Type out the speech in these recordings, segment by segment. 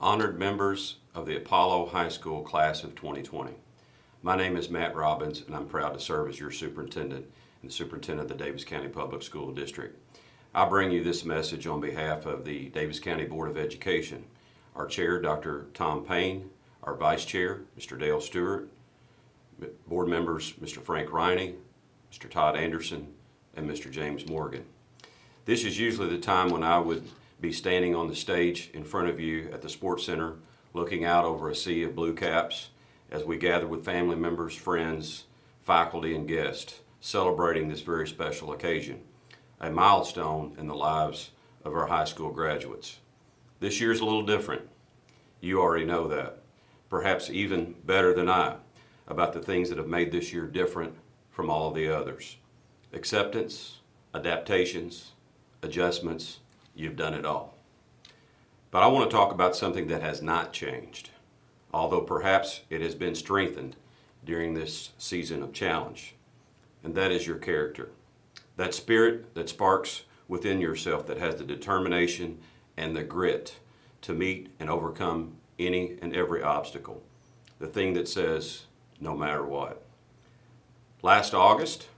honored members of the Apollo High School class of 2020. My name is Matt Robbins and I'm proud to serve as your superintendent and the superintendent of the Daviess County Public School District. I bring you this message on behalf of the Daviess County Board of Education, our chair, Dr. Tom Payne, our vice chair, Mr. Dale Stewart, board members, Mr. Frank Riney, Mr. Todd Anderson, and Mr. James Morgan. This is usually the time when I would be standing on the stage in front of you at the Sports Center looking out over a sea of blue caps as we gather with family members, friends, faculty, and guests celebrating this very special occasion, a milestone in the lives of our high school graduates. This year's a little different. You already know that. Perhaps even better than I about the things that have made this year different from all the others. Acceptance, adaptations, adjustments, you've done it all. But I want to talk about something that has not changed, although perhaps it has been strengthened during this season of challenge, and that is your character. That spirit that sparks within yourself that has the determination and the grit to meet and overcome any and every obstacle. The thing that says, no matter what. Last August,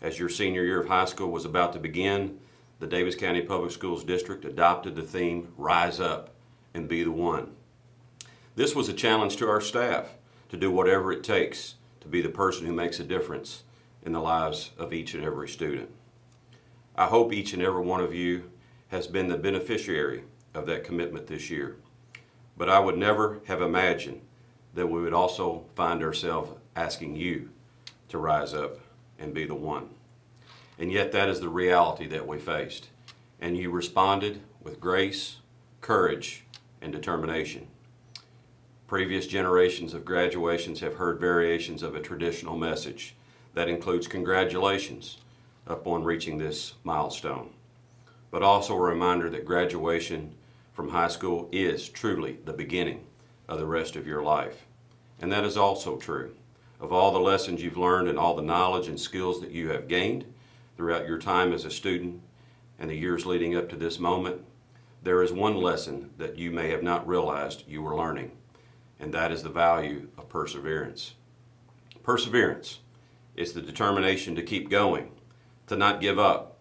as your senior year of high school was about to begin, the Daviess County Public Schools District adopted the theme Rise Up and Be the One. This was a challenge to our staff to do whatever it takes to be the person who makes a difference in the lives of each and every student. I hope each and every one of you has been the beneficiary of that commitment this year. But I would never have imagined that we would also find ourselves asking you to rise up and be the one. And yet that is the reality that we faced. And you responded with grace, courage, and determination. Previous generations of graduations have heard variations of a traditional message that includes congratulations upon reaching this milestone, but also a reminder that graduation from high school is truly the beginning of the rest of your life. And that is also true of all the lessons you've learned and all the knowledge and skills that you have gained throughout your time as a student and the years leading up to this moment, there is one lesson that you may have not realized you were learning, and that is the value of perseverance. Perseverance is the determination to keep going, to not give up,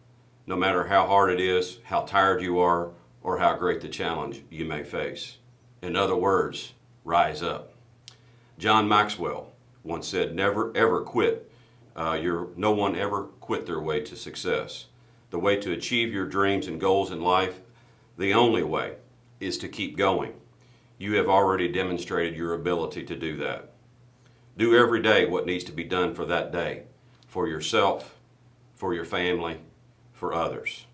no matter how hard it is, how tired you are, or how great the challenge you may face. In other words, rise up. John Maxwell once said, never ever quit. Uh, your, no one ever quit their way to success. The way to achieve your dreams and goals in life, the only way, is to keep going. You have already demonstrated your ability to do that. Do every day what needs to be done for that day, for yourself, for your family, for others.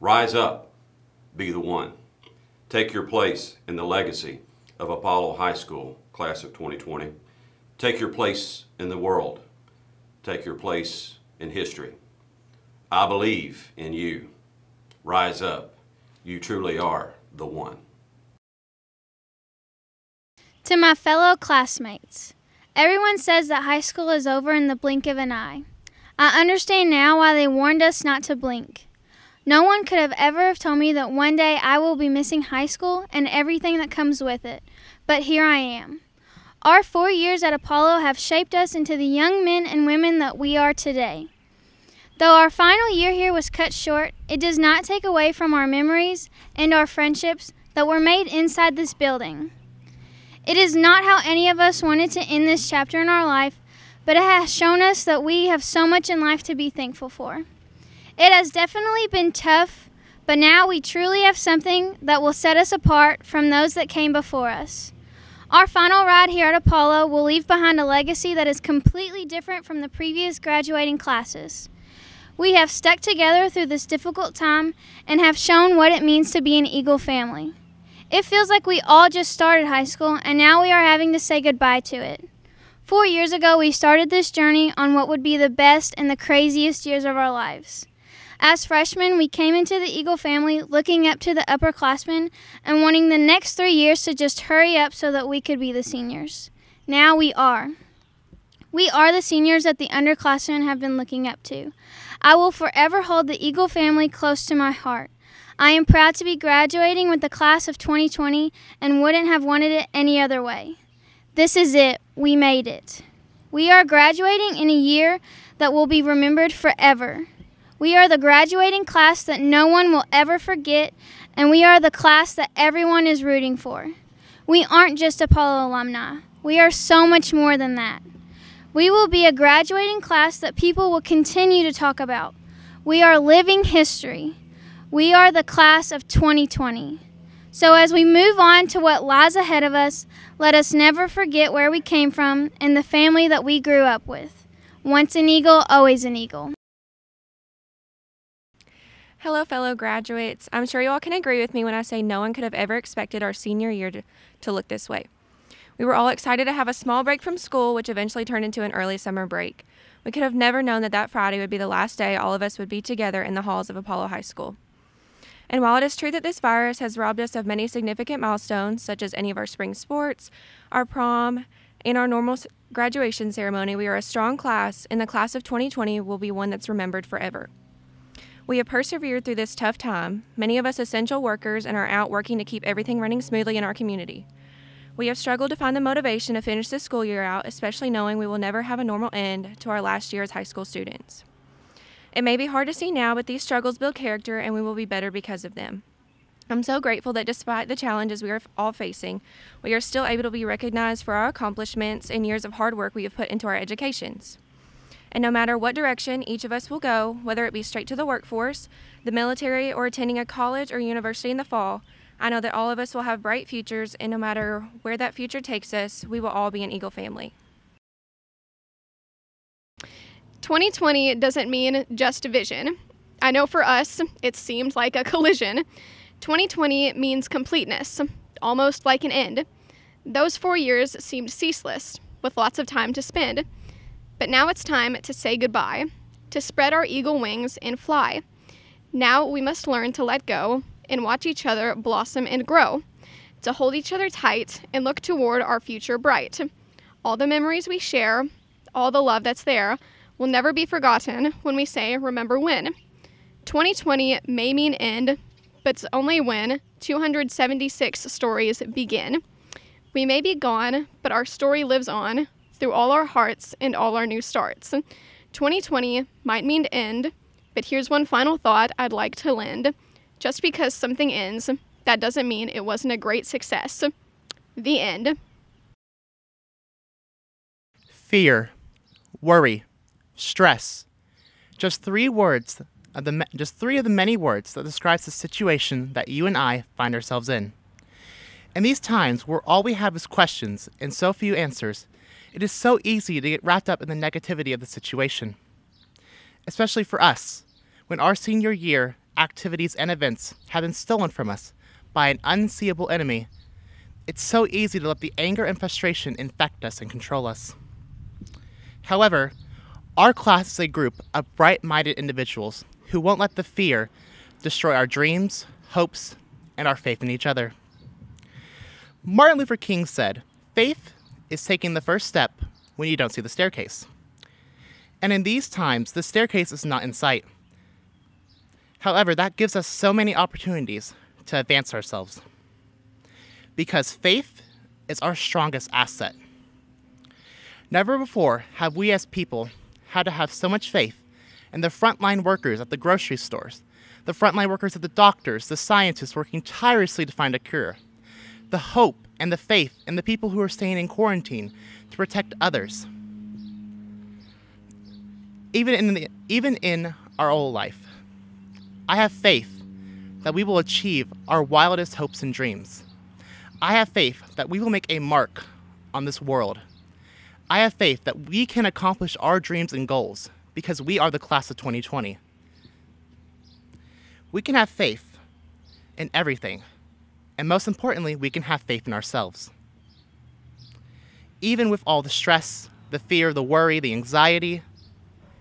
Rise up, be the one. Take your place in the legacy of Apollo High School, class of 2020. Take your place in the world. Take your place in history. I believe in you. Rise up. You truly are the one. To my fellow classmates, everyone says that high school is over in the blink of an eye. I understand now why they warned us not to blink. No one could have ever have told me that one day I will be missing high school and everything that comes with it, but here I am. Our four years at Apollo have shaped us into the young men and women that we are today. Though our final year here was cut short, it does not take away from our memories and our friendships that were made inside this building. It is not how any of us wanted to end this chapter in our life, but it has shown us that we have so much in life to be thankful for. It has definitely been tough, but now we truly have something that will set us apart from those that came before us. Our final ride here at Apollo will leave behind a legacy that is completely different from the previous graduating classes. We have stuck together through this difficult time and have shown what it means to be an Eagle family. It feels like we all just started high school and now we are having to say goodbye to it. Four years ago, we started this journey on what would be the best and the craziest years of our lives. As freshmen, we came into the Eagle family looking up to the upperclassmen and wanting the next three years to just hurry up so that we could be the seniors. Now we are. We are the seniors that the underclassmen have been looking up to. I will forever hold the Eagle family close to my heart. I am proud to be graduating with the class of 2020 and wouldn't have wanted it any other way. This is it. We made it. We are graduating in a year that will be remembered forever. We are the graduating class that no one will ever forget, and we are the class that everyone is rooting for. We aren't just Apollo alumni, we are so much more than that. We will be a graduating class that people will continue to talk about. We are living history. We are the class of 2020. So, as we move on to what lies ahead of us, let us never forget where we came from and the family that we grew up with. Once an eagle, always an eagle. Hello, fellow graduates. I'm sure you all can agree with me when I say no one could have ever expected our senior year to, to look this way. We were all excited to have a small break from school, which eventually turned into an early summer break. We could have never known that that Friday would be the last day all of us would be together in the halls of Apollo High School. And while it is true that this virus has robbed us of many significant milestones, such as any of our spring sports, our prom, and our normal graduation ceremony, we are a strong class, and the class of 2020 will be one that's remembered forever. We have persevered through this tough time, many of us essential workers, and are out working to keep everything running smoothly in our community. We have struggled to find the motivation to finish this school year out, especially knowing we will never have a normal end to our last year as high school students. It may be hard to see now, but these struggles build character and we will be better because of them. I'm so grateful that despite the challenges we are all facing, we are still able to be recognized for our accomplishments and years of hard work we have put into our educations. And no matter what direction each of us will go, whether it be straight to the workforce, the military, or attending a college or university in the fall, I know that all of us will have bright futures, and no matter where that future takes us, we will all be an Eagle family. 2020 doesn't mean just vision. I know for us, it seemed like a collision. 2020 means completeness, almost like an end. Those four years seemed ceaseless, with lots of time to spend. But now it's time to say goodbye, to spread our eagle wings and fly. Now we must learn to let go and watch each other blossom and grow, to hold each other tight and look toward our future bright. All the memories we share, all the love that's there, will never be forgotten when we say, Remember when. 2020 may mean end, but it's only when 276 stories begin. We may be gone, but our story lives on through all our hearts and all our new starts. 2020 might mean to end, but here's one final thought I'd like to lend. Just because something ends, that doesn't mean it wasn't a great success. The end. Fear, worry, stress. Just three words of the just three of the many words that describes the situation that you and I find ourselves in. In these times where all we have is questions and so few answers, it is so easy to get wrapped up in the negativity of the situation. Especially for us, when our senior year activities and events have been stolen from us by an unseeable enemy, it's so easy to let the anger and frustration infect us and control us. However, our class is a group of bright minded individuals who won't let the fear destroy our dreams, hopes, and our faith in each other. Martin Luther King said, Faith is taking the first step when you don't see the staircase. And in these times, the staircase is not in sight. However, that gives us so many opportunities to advance ourselves. Because faith is our strongest asset. Never before have we as people had to have so much faith in the frontline workers at the grocery stores, the frontline workers at the doctors, the scientists working tirelessly to find a cure, the hope and the faith in the people who are staying in quarantine to protect others. Even in, the, even in our old life, I have faith that we will achieve our wildest hopes and dreams. I have faith that we will make a mark on this world. I have faith that we can accomplish our dreams and goals because we are the class of 2020. We can have faith in everything, and most importantly, we can have faith in ourselves. Even with all the stress, the fear, the worry, the anxiety,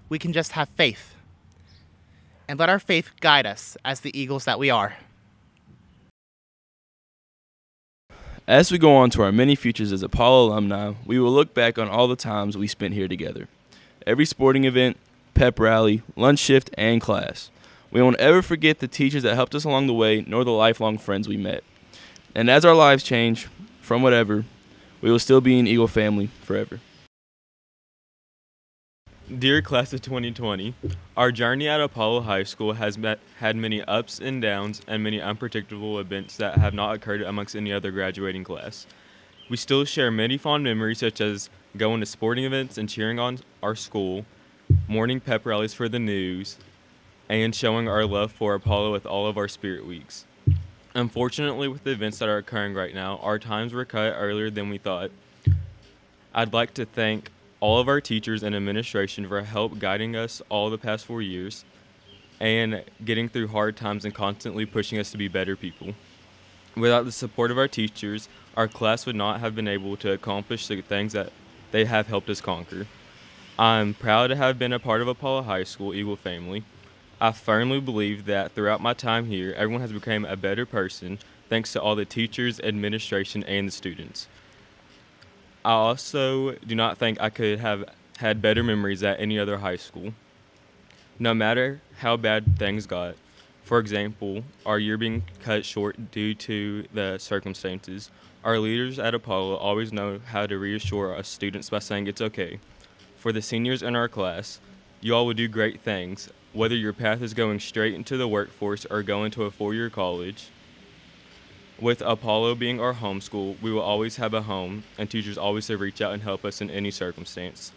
we can just have faith and let our faith guide us as the eagles that we are. As we go on to our many futures as Apollo alumni, we will look back on all the times we spent here together. Every sporting event, pep rally, lunch shift, and class. We won't ever forget the teachers that helped us along the way, nor the lifelong friends we met. And as our lives change, from whatever, we will still be an Eagle family forever. Dear class of 2020, our journey at Apollo High School has met, had many ups and downs and many unpredictable events that have not occurred amongst any other graduating class. We still share many fond memories, such as going to sporting events and cheering on our school, morning pep rallies for the news, and showing our love for Apollo with all of our spirit weeks. Unfortunately, with the events that are occurring right now, our times were cut earlier than we thought. I'd like to thank all of our teachers and administration for help guiding us all the past four years and getting through hard times and constantly pushing us to be better people. Without the support of our teachers, our class would not have been able to accomplish the things that they have helped us conquer. I'm proud to have been a part of Apollo High School Eagle family. I firmly believe that throughout my time here, everyone has become a better person thanks to all the teachers, administration, and the students. I also do not think I could have had better memories at any other high school. No matter how bad things got, for example, our year being cut short due to the circumstances, our leaders at Apollo always know how to reassure us students by saying it's okay. For the seniors in our class, you all will do great things, whether your path is going straight into the workforce or going to a four year college. With Apollo being our home school, we will always have a home, and teachers always say reach out and help us in any circumstance.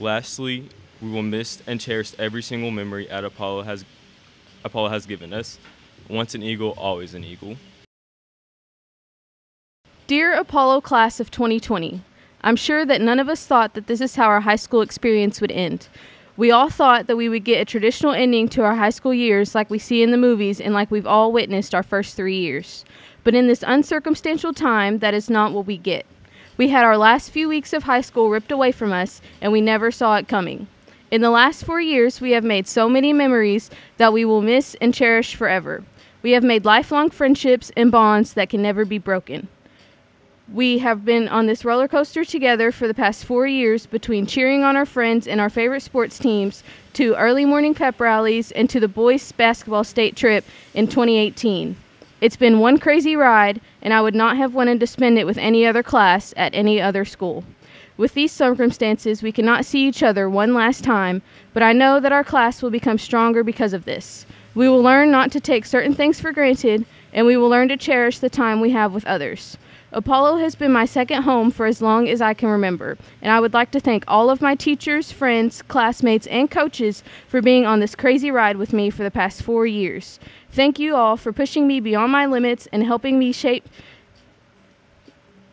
Lastly, we will miss and cherish every single memory at Apollo has Apollo has given us. Once an eagle, always an eagle. Dear Apollo class of 2020, I'm sure that none of us thought that this is how our high school experience would end. We all thought that we would get a traditional ending to our high school years like we see in the movies and like we've all witnessed our first three years. But in this uncircumstantial time, that is not what we get. We had our last few weeks of high school ripped away from us, and we never saw it coming. In the last four years, we have made so many memories that we will miss and cherish forever. We have made lifelong friendships and bonds that can never be broken. We have been on this roller coaster together for the past four years between cheering on our friends and our favorite sports teams to early morning pep rallies and to the boys' basketball state trip in 2018. It's been one crazy ride, and I would not have wanted to spend it with any other class at any other school. With these circumstances, we cannot see each other one last time, but I know that our class will become stronger because of this. We will learn not to take certain things for granted, and we will learn to cherish the time we have with others. Apollo has been my second home for as long as I can remember, and I would like to thank all of my teachers, friends, classmates, and coaches for being on this crazy ride with me for the past four years. Thank you all for pushing me beyond my limits and helping me shape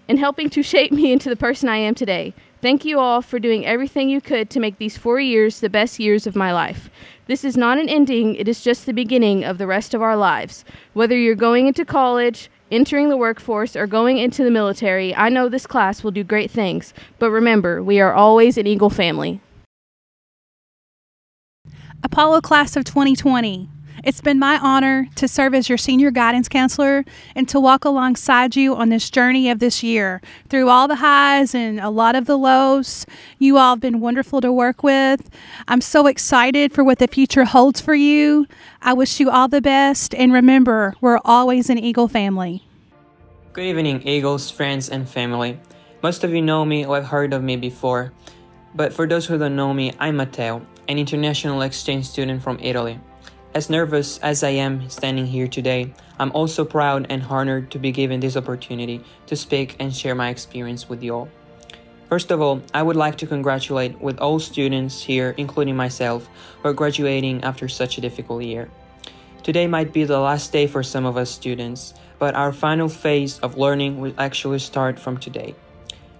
and helping to shape me into the person I am today. Thank you all for doing everything you could to make these four years the best years of my life. This is not an ending, it is just the beginning of the rest of our lives. Whether you're going into college, entering the workforce, or going into the military, I know this class will do great things. But remember, we are always an Eagle family. Apollo Class of 2020. It's been my honor to serve as your senior guidance counselor and to walk alongside you on this journey of this year. Through all the highs and a lot of the lows, you all have been wonderful to work with. I'm so excited for what the future holds for you. I wish you all the best, and remember, we're always an Eagle family. Good evening, Eagles, friends, and family. Most of you know me or have heard of me before, but for those who don't know me, I'm Matteo, an international exchange student from Italy. As nervous as I am standing here today, I'm also proud and honored to be given this opportunity to speak and share my experience with you all. First of all, I would like to congratulate with all students here, including myself, who are graduating after such a difficult year. Today might be the last day for some of us students, but our final phase of learning will actually start from today.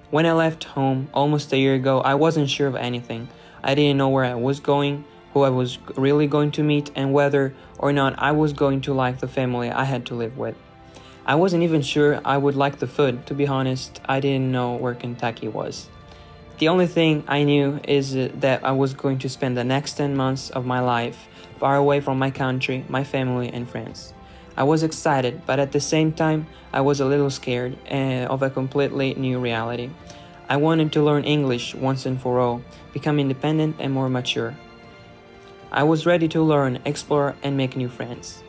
When I left home almost a year ago, I wasn't sure of anything. I didn't know where I was going, who I was really going to meet, and whether or not I was going to like the family I had to live with. I wasn't even sure I would like the food, to be honest, I didn't know where Kentucky was. The only thing I knew is that I was going to spend the next 10 months of my life far away from my country, my family, and friends. I was excited, but at the same time, I was a little scared uh, of a completely new reality. I wanted to learn English once and for all, become independent and more mature. I was ready to learn, explore, and make new friends.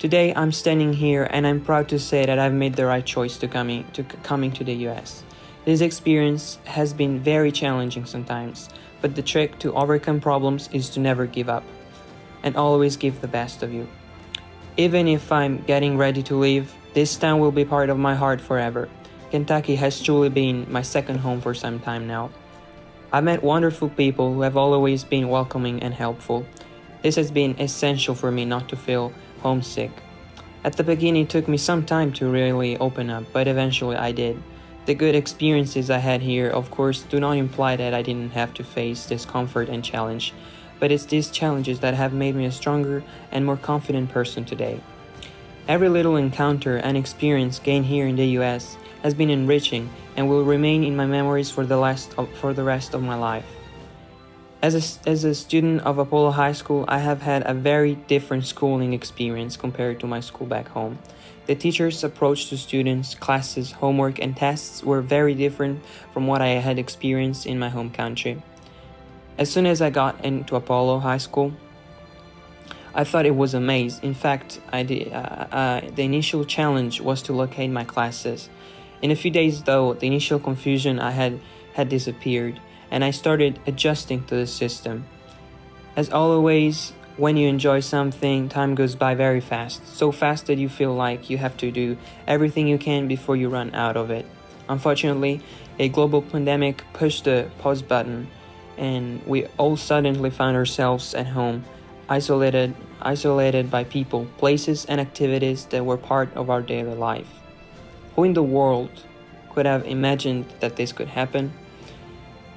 Today, I'm standing here and I'm proud to say that I've made the right choice to coming to coming to the US. This experience has been very challenging sometimes, but the trick to overcome problems is to never give up and always give the best of you. Even if I'm getting ready to leave, this town will be part of my heart forever. Kentucky has truly been my second home for some time now. I've met wonderful people who have always been welcoming and helpful. This has been essential for me not to feel homesick. At the beginning, it took me some time to really open up, but eventually I did. The good experiences I had here, of course, do not imply that I didn't have to face discomfort and challenge, but it's these challenges that have made me a stronger and more confident person today. Every little encounter and experience gained here in the US has been enriching and will remain in my memories for the, last of, for the rest of my life. As a, as a student of Apollo High School, I have had a very different schooling experience compared to my school back home. The teacher's approach to students, classes, homework, and tests were very different from what I had experienced in my home country. As soon as I got into Apollo High School, I thought it was a maze. In fact, did, uh, uh, the initial challenge was to locate my classes. In a few days, though, the initial confusion I had had disappeared and I started adjusting to the system. As always, when you enjoy something, time goes by very fast, so fast that you feel like you have to do everything you can before you run out of it. Unfortunately, a global pandemic pushed the pause button, and we all suddenly found ourselves at home, isolated, isolated by people, places, and activities that were part of our daily life. Who in the world could have imagined that this could happen?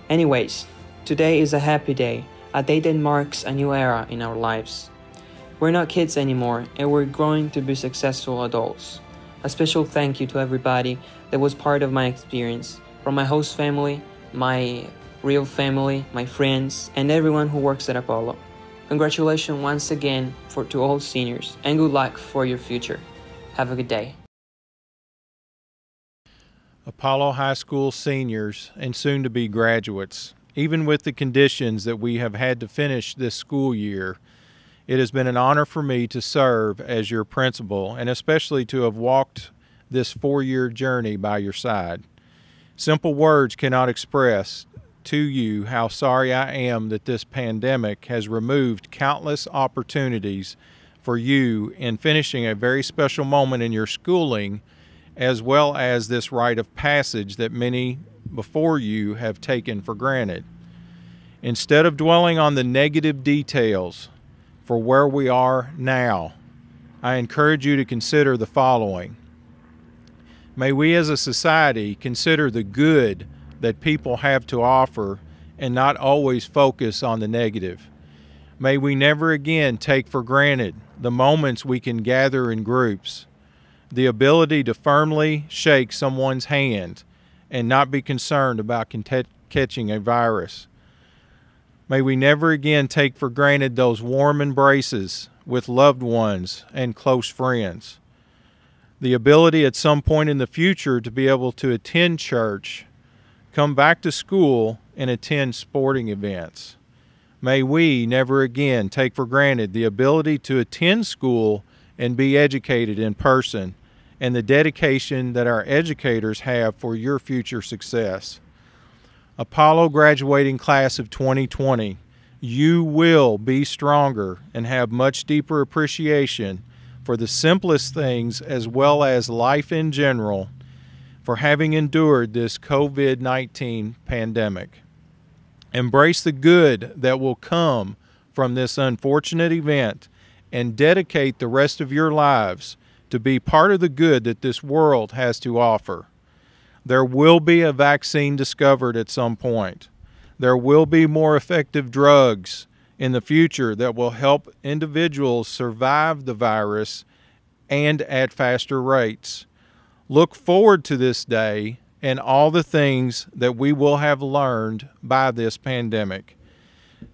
Anyways, today is a happy day, a day that marks a new era in our lives. We're not kids anymore, and we're growing to be successful adults. A special thank you to everybody that was part of my experience, from my host family, my real family, my friends, and everyone who works at Apollo. Congratulations once again for to all seniors, and good luck for your future. Have a good day. Apollo High School seniors and soon to be graduates. Even with the conditions that we have had to finish this school year, it has been an honor for me to serve as your principal and especially to have walked this four year journey by your side. Simple words cannot express to you how sorry I am that this pandemic has removed countless opportunities for you in finishing a very special moment in your schooling as well as this rite of passage that many before you have taken for granted. Instead of dwelling on the negative details for where we are now, I encourage you to consider the following. May we as a society consider the good that people have to offer and not always focus on the negative. May we never again take for granted the moments we can gather in groups the ability to firmly shake someone's hand and not be concerned about catching a virus. May we never again take for granted those warm embraces with loved ones and close friends. The ability at some point in the future to be able to attend church, come back to school, and attend sporting events. May we never again take for granted the ability to attend school and be educated in person and the dedication that our educators have for your future success. Apollo graduating class of 2020, you will be stronger and have much deeper appreciation for the simplest things as well as life in general for having endured this COVID 19 pandemic. Embrace the good that will come from this unfortunate event and dedicate the rest of your lives to be part of the good that this world has to offer. There will be a vaccine discovered at some point. There will be more effective drugs in the future that will help individuals survive the virus and at faster rates. Look forward to this day and all the things that we will have learned by this pandemic.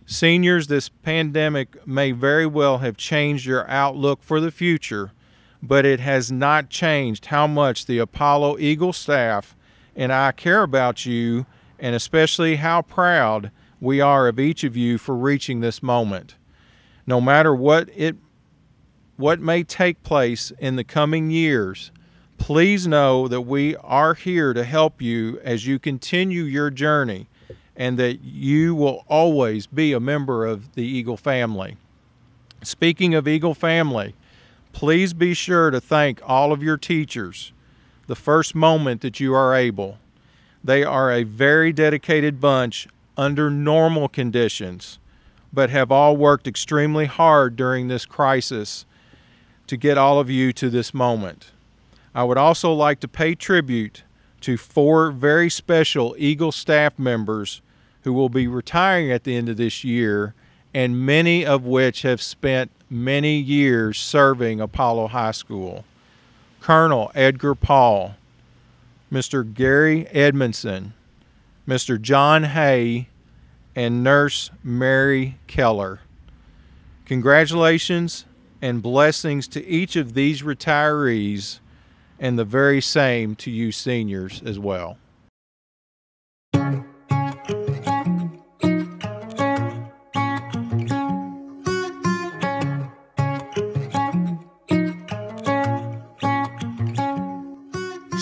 Seniors, this pandemic may very well have changed your outlook for the future but it has not changed how much the Apollo Eagle staff and I care about you, and especially how proud we are of each of you for reaching this moment. No matter what it what may take place in the coming years, please know that we are here to help you as you continue your journey and that you will always be a member of the Eagle family. Speaking of Eagle family, please be sure to thank all of your teachers the first moment that you are able. They are a very dedicated bunch under normal conditions, but have all worked extremely hard during this crisis to get all of you to this moment. I would also like to pay tribute to four very special Eagle staff members who will be retiring at the end of this year, and many of which have spent many years serving Apollo High School. Colonel Edgar Paul, Mr. Gary Edmondson, Mr. John Hay, and Nurse Mary Keller. Congratulations and blessings to each of these retirees, and the very same to you seniors as well.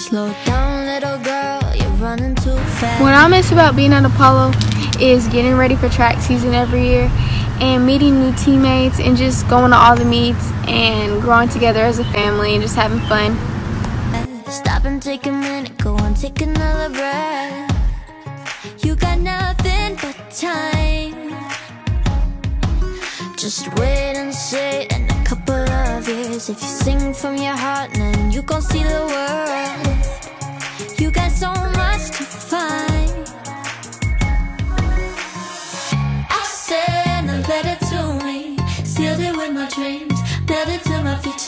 Slow down, little girl, you're running too fast. What I miss about being at Apollo is getting ready for track season every year and meeting new teammates and just going to all the meets and growing together as a family and just having fun. Stop and take a minute, go and take another breath. You got nothing but time. Just wait and see If you sing from your heart, then you gon' see the world. You got so much to find. I said, a letter to me. Sealed it with my dreams, built it to my future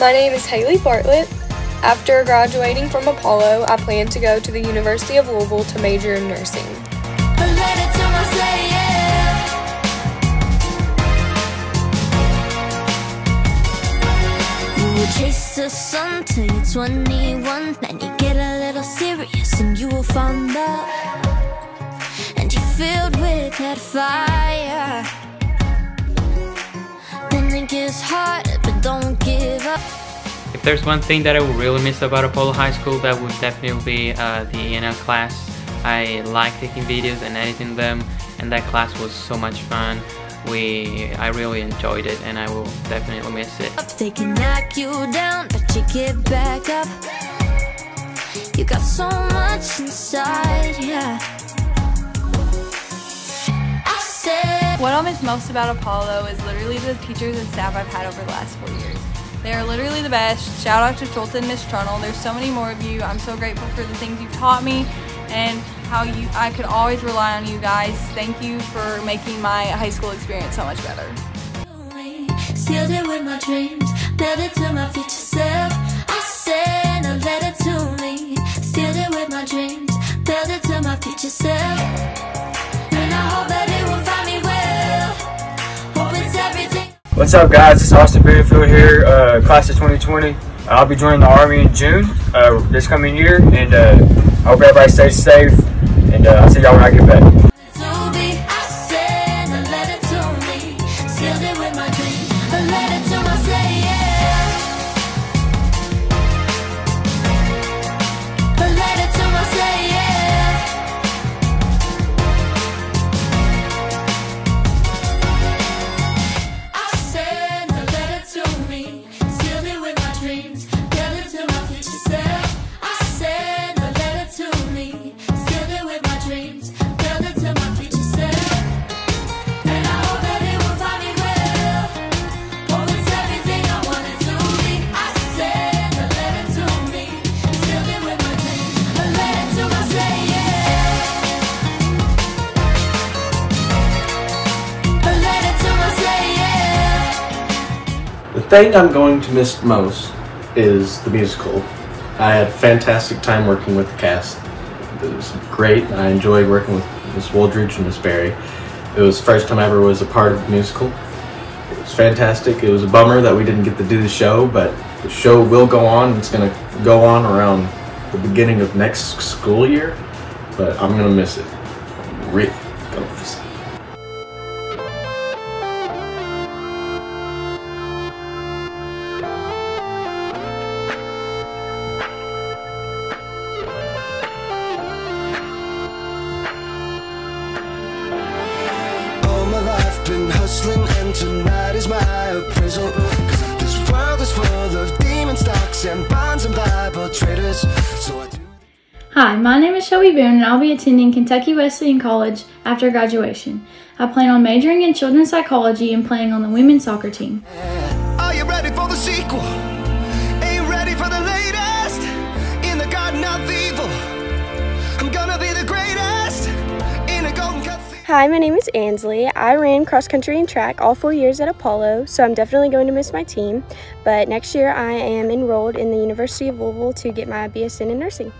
My name is Haley Bartlett. After graduating from Apollo, I plan to go to the University of Louisville to major in nursing. Chase the sun till you're 21. Then you get a little serious and you will find. And you're filled with that fire. Then it gets harder, give up. If there's one thing that I would really miss about Apollo High School, that would definitely be uh, the ENL class. I like taking videos and editing them, and that class was so much fun. We, I really enjoyed it, and I will definitely miss it. They can knock you down, but you get back up. You got so much inside, yeah. I said, What I miss most about Apollo is literally the teachers and staff I've had over the last four years. They are literally the best. Shout out to Schultz Miss Trunnell. There's so many more of you. I'm so grateful for the things you've taught me and how you I could always rely on you guys. Thank you for making my high school experience so much better. with my dreams, to my future self. I said, now let it to me. With my dreams, to my future self. What's up, guys? It's Austin Beerfield here, uh, class of 2020. I'll be joining the Army in June uh, this coming year, and uh, I hope everybody stays safe. And uh, I'll see y'all when I get back. Thing I'm going to miss most is the musical. I had a fantastic time working with the cast. It was great. I enjoyed working with Miss Woldridge and Miss Barry. It was the first time I ever was a part of a musical. It was fantastic. It was a bummer that we didn't get to do the show, but the show will go on. It's going to go on around the beginning of next school year, but I'm going to miss it. Really I'll be attending Kentucky Wesleyan College after graduation. I plan on majoring in children's psychology and playing on the women's soccer team. Are you ready for the sequel? Ain't ready for the latest In the garden of evil I'm gonna be the greatest In a golden cathedral Hi, my name is Ansley. I ran cross country and track all four years at Apollo, so I'm definitely going to miss my team. But next year, I am enrolled in the University of Louisville to get my BSN in nursing.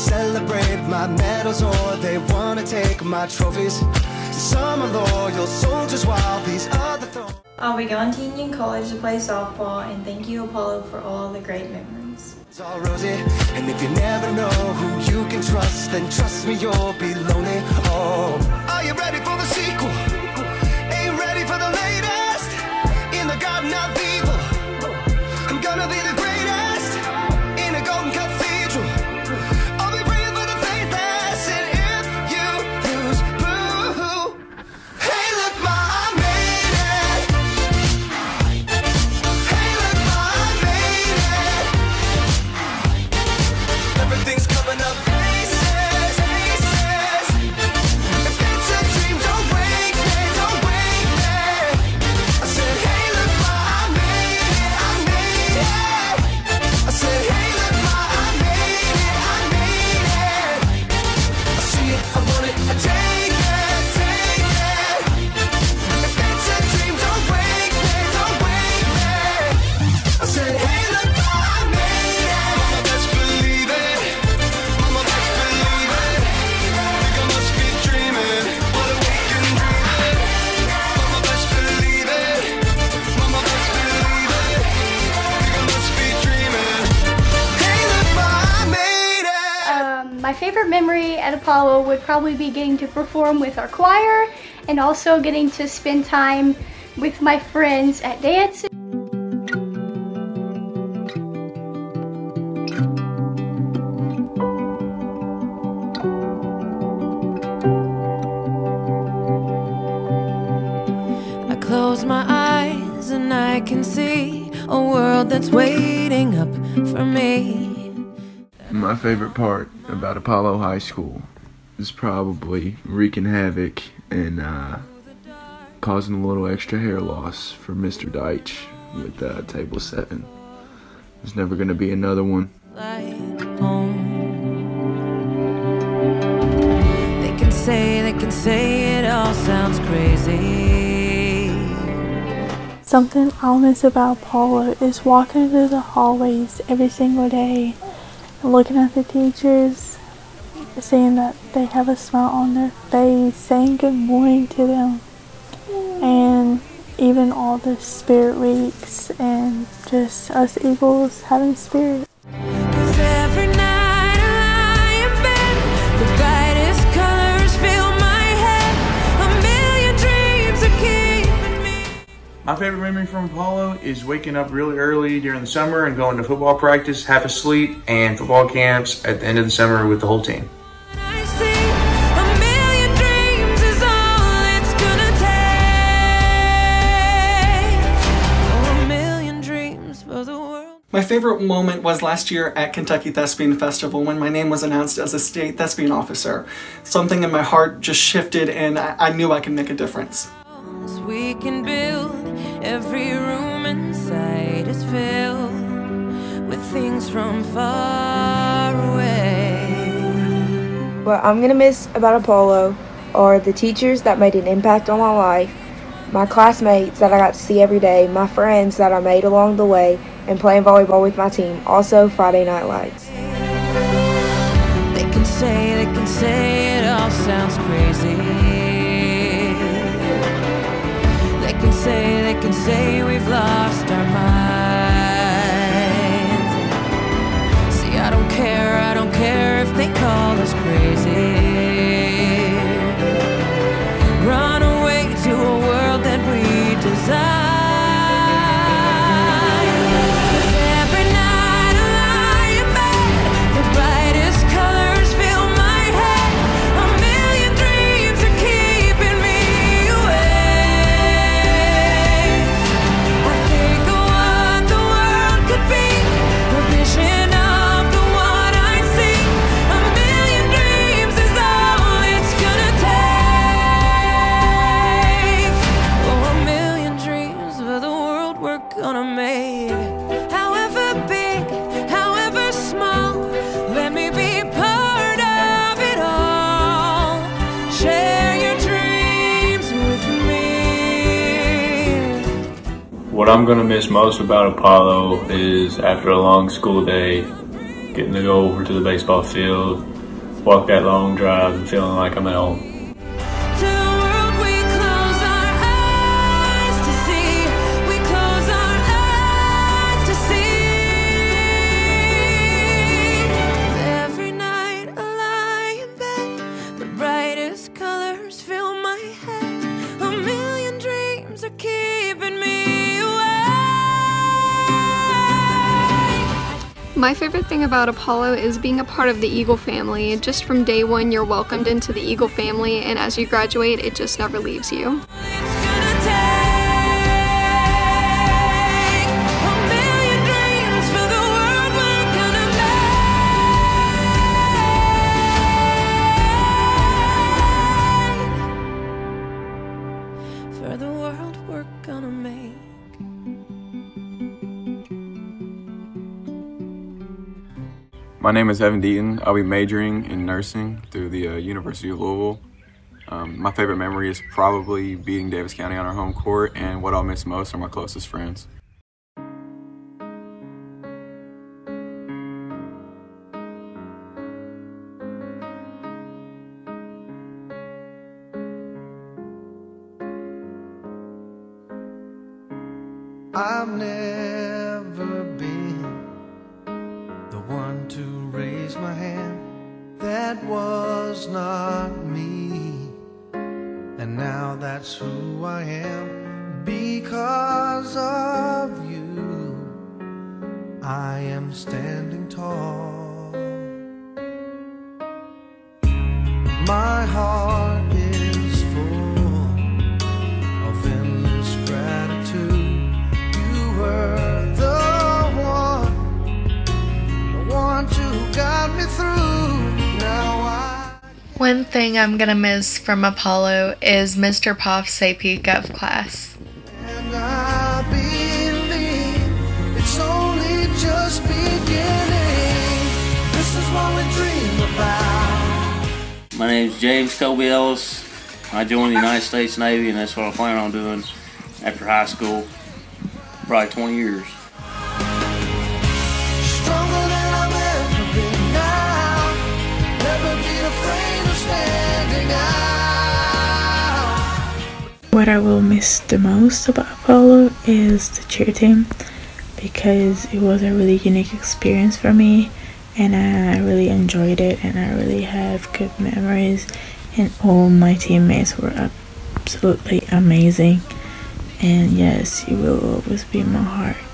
Celebrate my medals, or they wanna take my trophies. Some are loyal soldiers, while these other throw. I'll be going to Union College to play softball, and thank you, Apollo, for all the great memories. It's all rosy, and if you never know who you can trust, then trust me, you'll be lonely. Oh, are you ready for the sequel? Ain't ready for the latest in the garden of evil. I'm gonna be the favorite memory at Apollo would probably be getting to perform with our choir and also getting to spend time with my friends at dance. I close my eyes and I can see a world that's waiting up for me. My favorite part about Apollo High School is probably wreaking havoc and uh, causing a little extra hair loss for Mr. Deitch with uh, Table 7. There's never going to be another one. They can say, they can say it all sounds crazy. Something I'll miss about Apollo is walking through the hallways every single day and looking at the teachers, seeing that they have a smile on their face, saying good morning to them, and even all the spirit weeks and just us Eagles having spirit. My favorite memory from Apollo is waking up really early during the summer and going to football practice, half asleep, and football camps at the end of the summer with the whole team. A million dreams is all it's gonna take. A million My favorite moment was last year at Kentucky Thespian Festival when my name was announced as a state thespian officer. Something in my heart just shifted and I, I knew I could make a difference. We can build every room inside is filled with things from far away. What I'm gonna miss about Apollo are the teachers that made an impact on my life, my classmates that I got to see every day, my friends that I made along the way, and playing volleyball with my team. Also, Friday Night Lights. They can say, they can say it all sounds crazy. Say, we've lost our minds. See, I don't care, I don't care if they call us crazy. What I'm gonna miss most about Apollo is after a long school day, getting to go over to the baseball field, walk that long drive, and feeling like I'm at home. My favorite thing about Apollo is being a part of the Eagle family. Just from day one, you're welcomed into the Eagle family, and as you graduate, it just never leaves you. My name is Evan Deaton. I'll be majoring in nursing through the uh, University of Louisville. Um, my favorite memory is probably beating Daviess County on our home court, and what I'll miss most are my closest friends. I'm gonna miss from Apollo is Mr. Poff's AP Gov class. And I believe it's only just beginning. This is what we dream about. My name's James Kobe Ellis. I joined the United States Navy, and that's what I plan on doing after high school. Probably 20 years. I will miss the most about Apollo is the cheer team because it was a really unique experience for me and I really enjoyed it and I really have good memories and all my teammates were absolutely amazing. And yes you will always be in my heart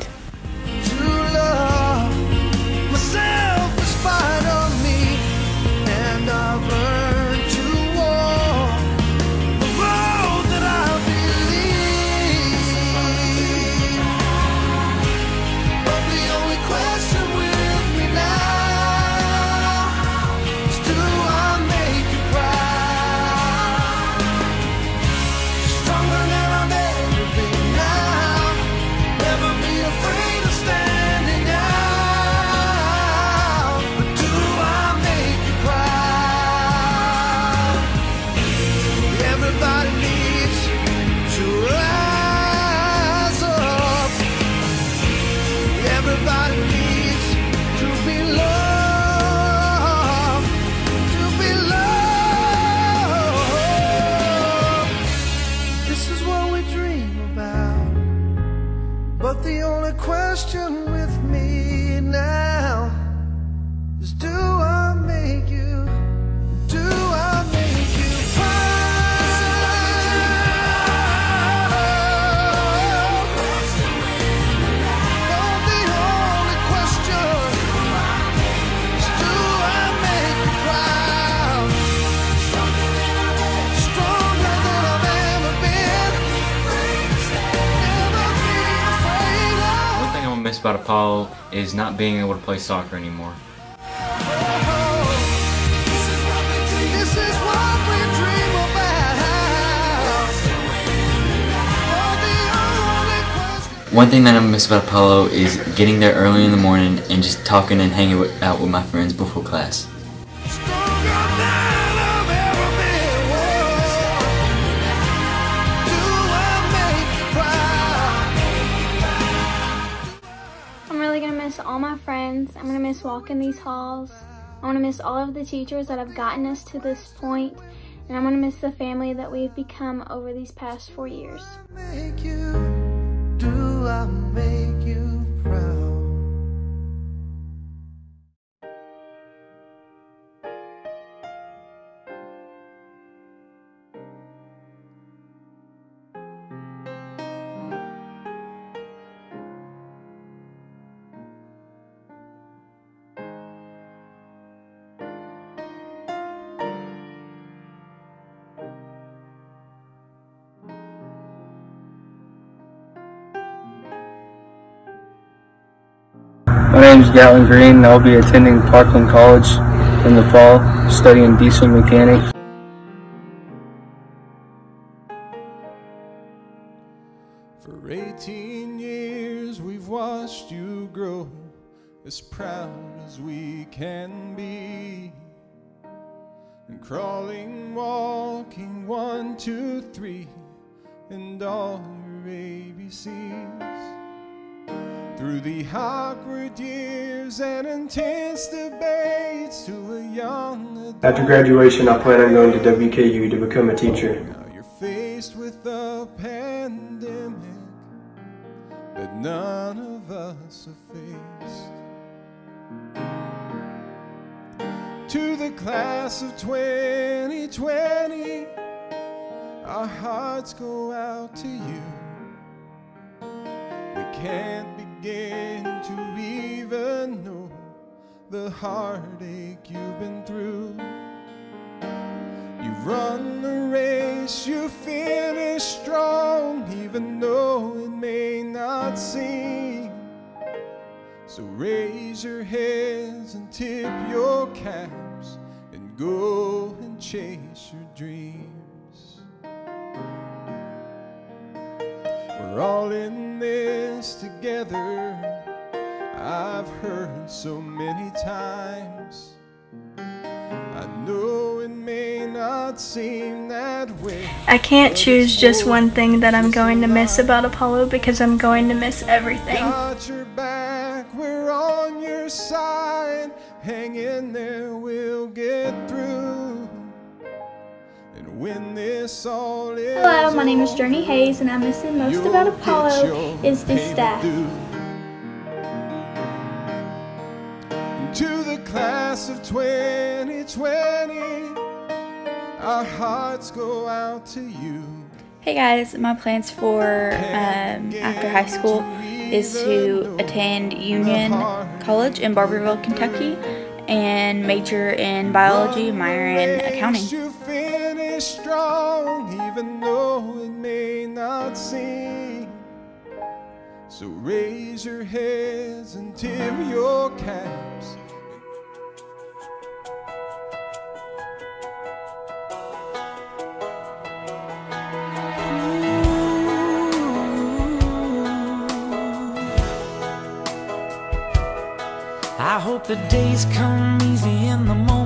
about Apollo is not being able to play soccer anymore. This is what we dream about. One thing that I miss about Apollo is getting there early in the morning and just talking and hanging out with my friends before class. Friends. I'm gonna miss walking these halls. I wanna miss all of the teachers that have gotten us to this point, and I'm gonna miss the family that we've become over these past four years. My name is Gatlin Green, I'll be attending Parkland College in the fall, studying diesel mechanics. For 18 years we've watched you grow as proud as we can be. And crawling, walking, one, two, three, and all your ABCs. Through the awkward years and intense debates to a young After graduation, I plan on going to WKU to become a teacher. Now You're faced with a pandemic that none of us have faced. To the class of 2020, our hearts go out to you. We can't begin to even know the heartache you've been through. You've run the race, you finish strong, even though it may not seem. So raise your heads and tip your caps and go and chase your dreams. We're all in this together. I've heard so many times. I know it may not seem that way. I can't choose just one thing that I'm going to miss about Apollo because I'm going to miss everything. Got your back, we're on your side. Hang in there, we'll get through. Hello, my name is Journey Hayes, and I'm missing most about Apollo is the staff. to the class of 2020, our hearts go out to you. Hey guys, my plans for um, after high school is to attend Union College in Barbourville, Kentucky, and major in biology, minor in accounting. Strong, even though it may not seem. So raise your heads and tip your caps. I hope the days come easy in the moments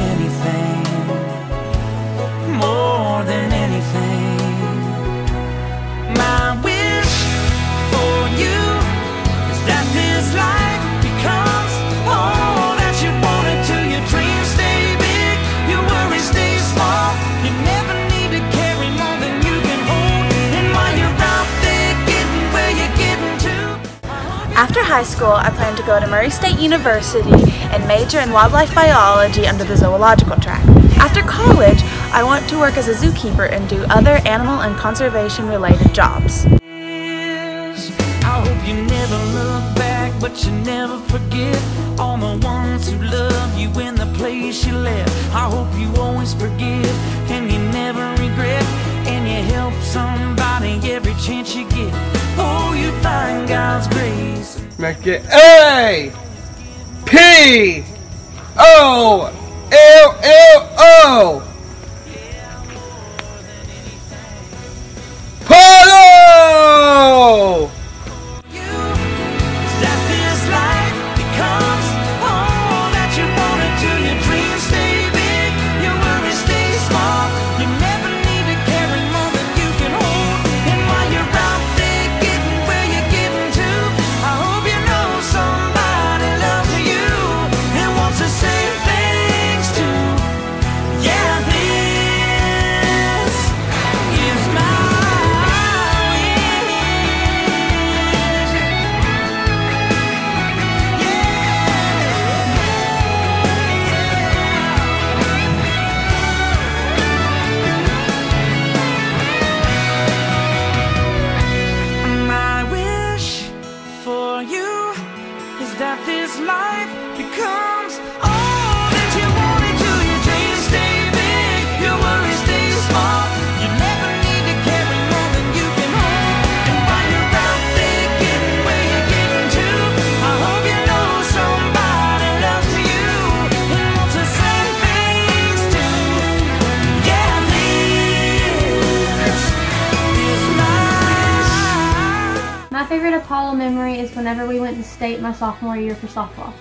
high school, I plan to go to Murray State University and major in wildlife biology under the zoological track. After college, I want to work as a zookeeper and do other animal and conservation related jobs. I hope you never look Make it. A P O L L O memory is whenever we went to state my sophomore year for softball.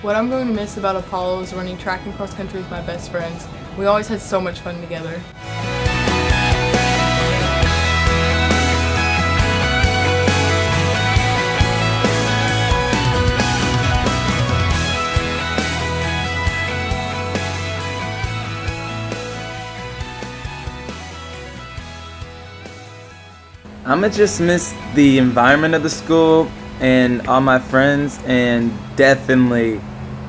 What I'm going to miss about Apollo is running track and cross country with my best friends. We always had so much fun together. I'ma just miss the environment of the school and all my friends and definitely,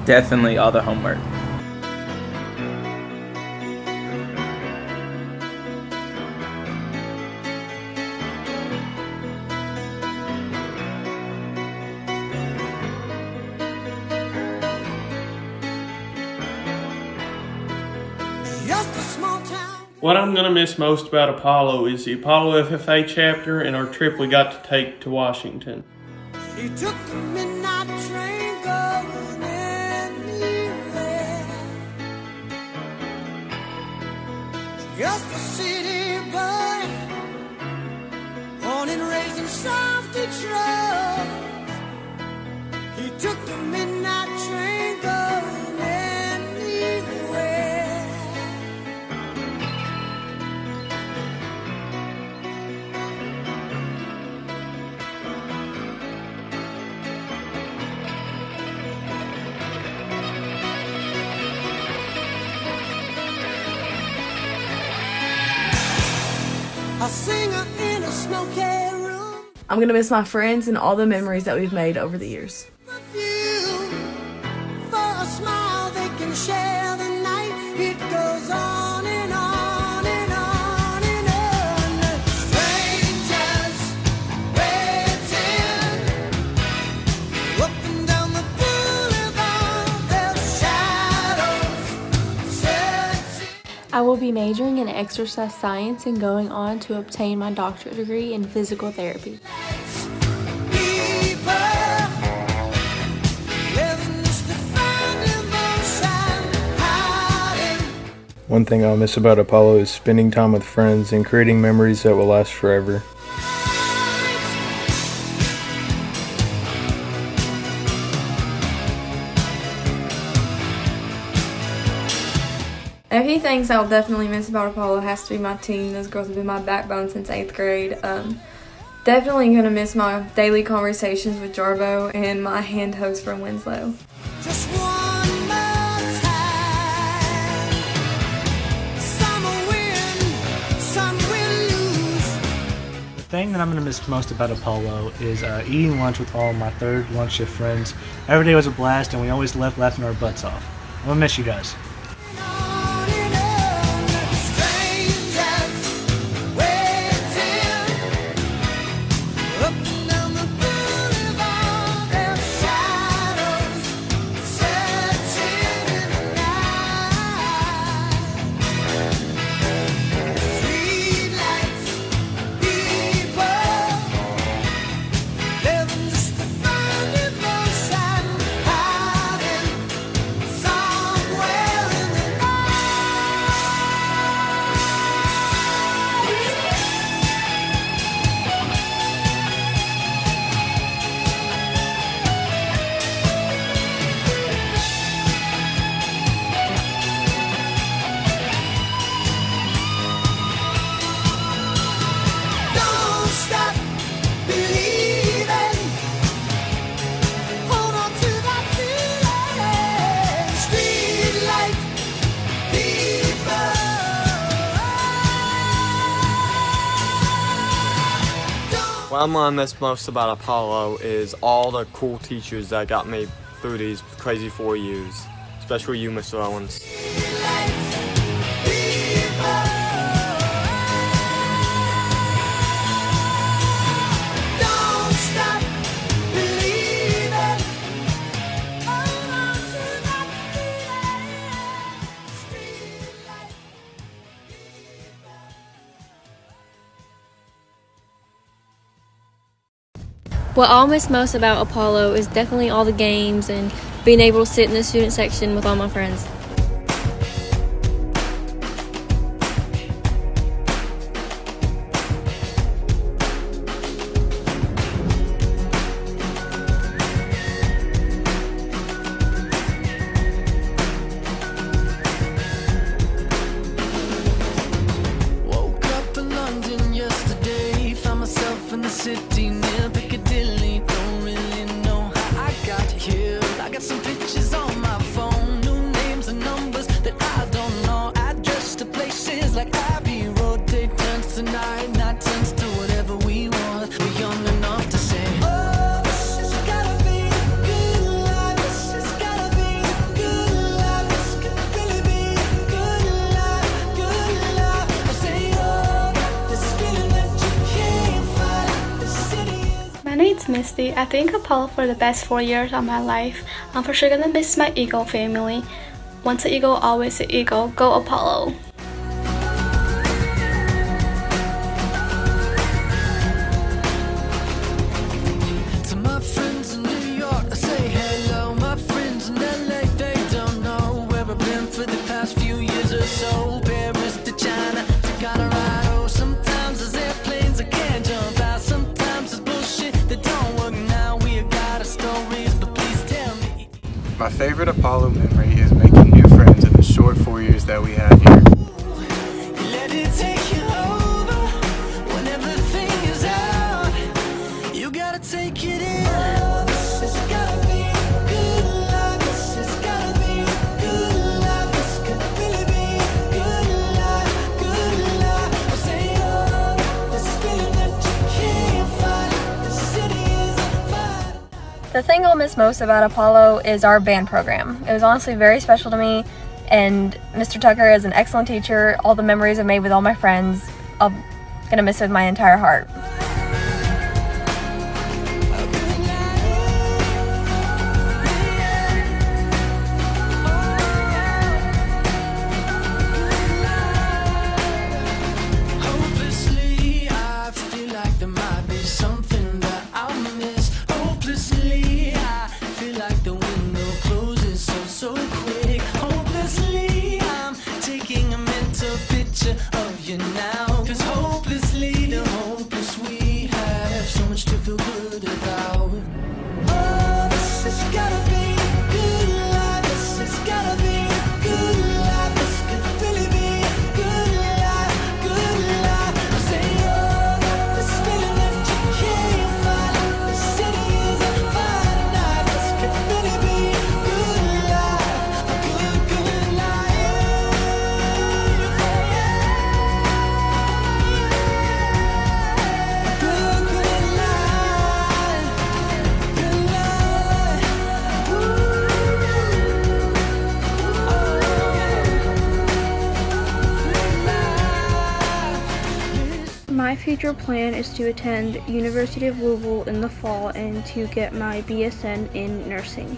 definitely all the homework. Just a small town. What I'm going to miss most about Apollo is the Apollo FFA chapter and our trip we got to take to Washington. He took the midnight train going anywhere. Just a city boy, born and raised in South Detroit. He took the midnight I'm gonna miss my friends and all the memories that we've made over the years. I will be majoring in exercise science and going on to obtain my doctorate degree in physical therapy. One thing I'll miss about Apollo is spending time with friends and creating memories that will last forever. A few things I'll definitely miss about Apollo has to be my team. Those girls have been my backbone since eighth grade. Um, definitely gonna miss my daily conversations with Jarbo and my hand hugs from Winslow. Just one more time. Some win, some will lose. The thing that I'm going to miss most about Apollo is uh, eating lunch with all my third lunch shift friends. Every day was a blast, and we always left laughing our butts off. I'm going to miss you guys. What I'm miss most about Apollo is all the cool teachers that got me through these crazy four years, especially you, Mr. Owens. What I'll miss most about Apollo is definitely all the games and being able to sit in the student section with all my friends. Some pictures on my phone, new names and numbers that I don't know. Address to places like Road. Day turns to night, night turns to whatever we want. We're young enough to say, Oh, has gotta be good. I oh, city. My name's Misty. I think Apollo for the best four years of my life. I'm for sure gonna miss my Eagle family. Once an Eagle, always an Eagle. Go Apollo! About Apollo is our band program. It was honestly very special to me, and Mr. Tucker is an excellent teacher. All the memories I made with all my friends, I'm gonna miss with my entire heart. Future plan is to attend University of Louisville in the fall and to get my BSN in nursing.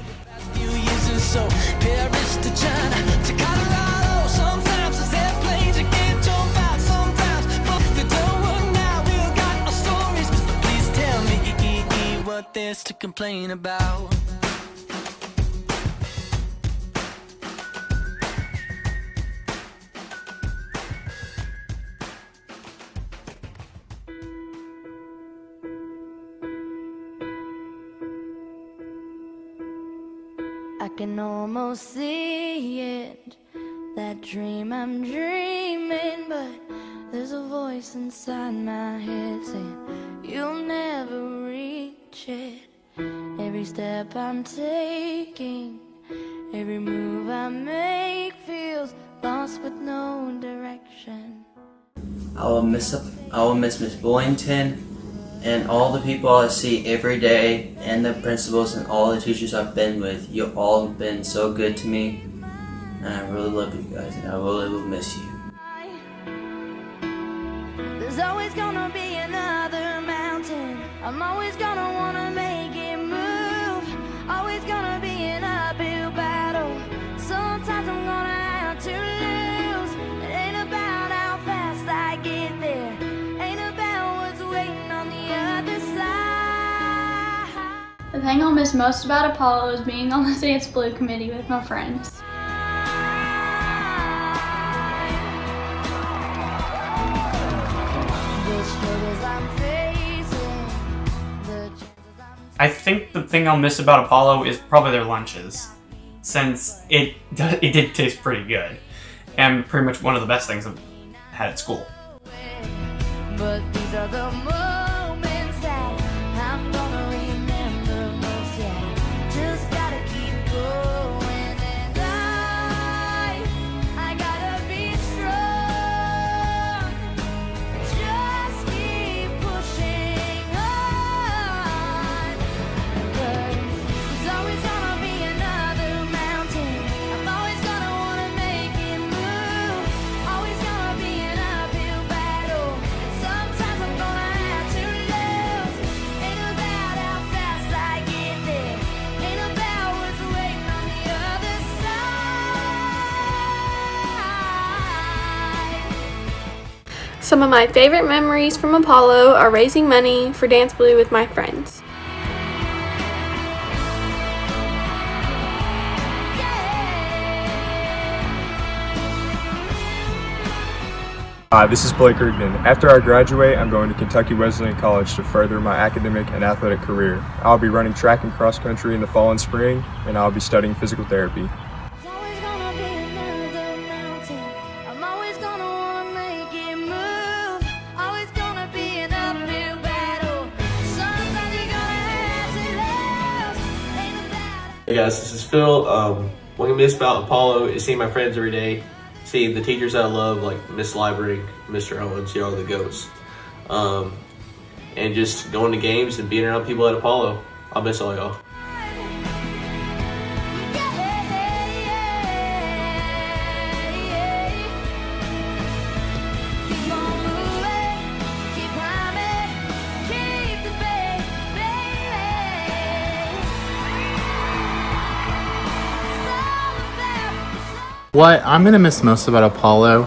To China to almost see it, that dream I'm dreaming, but there's a voice inside my head saying you'll never reach it. Every step I'm taking, every move I make feels lost with no direction. I will miss I will miss Miss Bullington and all the people I see every day and the principals and all the teachers I've been with. You've all been so good to me and I really love you guys and I really will miss you. There's always gonna be another mountain. I'm always gonna wanna make it move. Always gonna The thing I'll miss most about Apollo is being on the Dance Blue committee with my friends. I'm facing. The I think the thing I'll miss about Apollo is probably their lunches, since it it did taste pretty good, and pretty much one of the best things I've had at school. Some of my favorite memories from Apollo are raising money for Dance Blue with my friends. Hi, this is Blake Rigdon. After I graduate, I'm going to Kentucky Wesleyan College to further my academic and athletic career. I'll be running track and cross country in the fall and spring, and I'll be studying physical therapy. Guys, this is Phil. Um, what I miss about Apollo is seeing my friends every day, seeing the teachers I love, like Miss Library, Mr. Owens, you all the goats, um, and just going to games and being around people at Apollo. I'll miss all y'all. What I'm gonna miss most about Apollo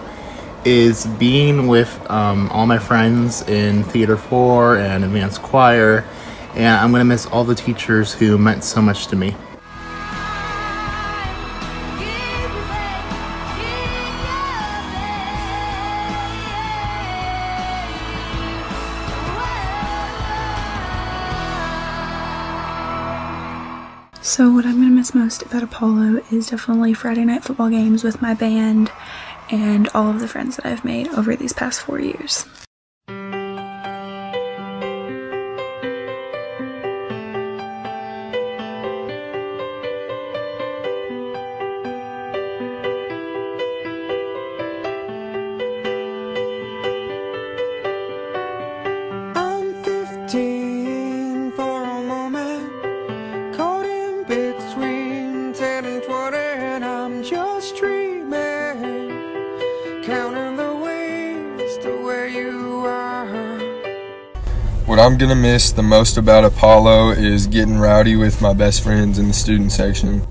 is being with um, all my friends in Theater 4 and Advanced Choir, and I'm gonna miss all the teachers who meant so much to me. So, what I'm going to miss most about Apollo is definitely Friday night football games with my band and all of the friends that I've made over these past four years. I'm gonna miss the most about Apollo is getting rowdy with my best friends in the student section.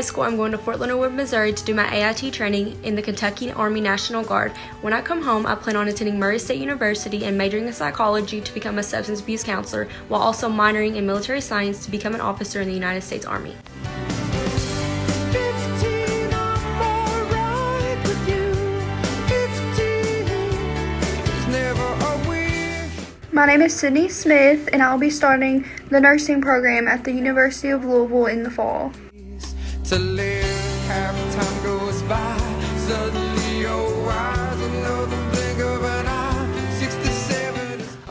High school, I'm going to Fort Leonard Wood, Missouri to do my AIT training in the Kentucky Army National Guard. When I come home, I plan on attending Murray State University and majoring in psychology to become a substance abuse counselor, while also minoring in military science to become an officer in the United States Army. My name is Sydney Smith, and I'll be starting the nursing program at the University of Louisville in the fall.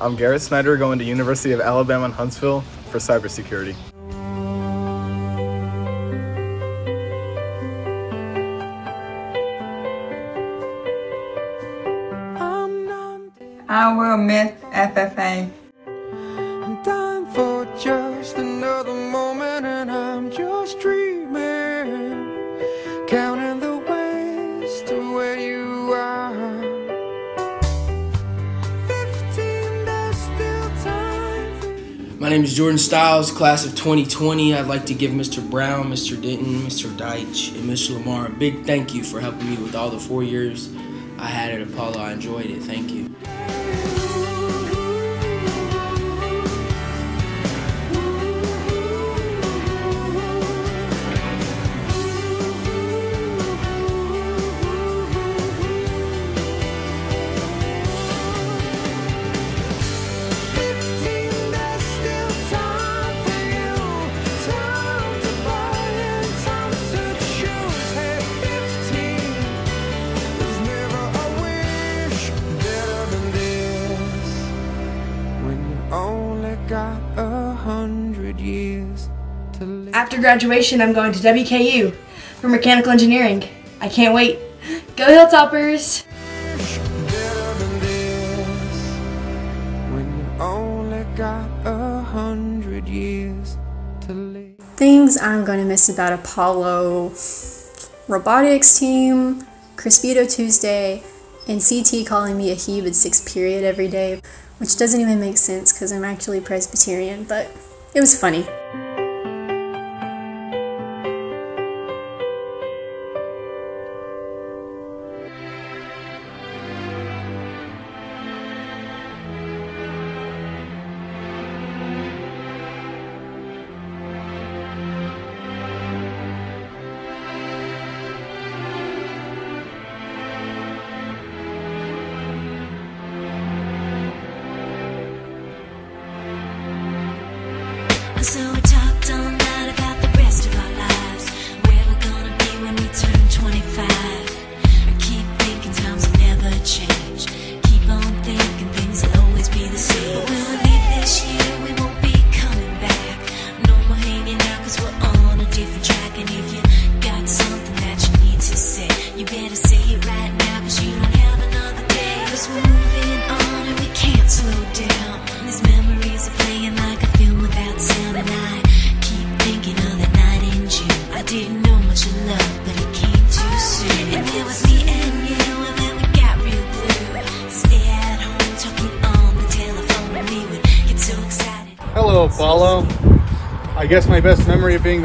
I'm Garrett Snyder going to University of Alabama in Huntsville for cybersecurity. I will miss FFA. My name is Jordan Stiles, class of 2020. I'd like to give Mr. Brown, Mr. Denton, Mr. Deitch, and Mr. Lamar a big thank you for helping me with all the four years I had at Apollo. I enjoyed it. Thank you. Graduation, I'm going to WKU for mechanical engineering. I can't wait. Go Hilltoppers! Things I'm going to miss about Apollo robotics team, Crispito Tuesday, and CT calling me a Hebe at sixth period every day, which doesn't even make sense because I'm actually Presbyterian, but it was funny.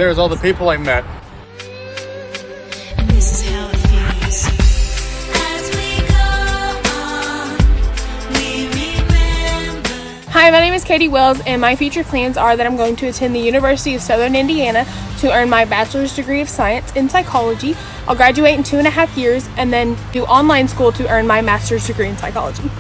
Memory of being there is all the people I met. And this is how it feels. As we go on, we remember. Hi, my name is Katie Wells, and my future plans are that I'm going to attend the University of Southern Indiana to earn my bachelor's degree of science in psychology. I'll graduate in two and a half years and then do online school to earn my master's degree in psychology.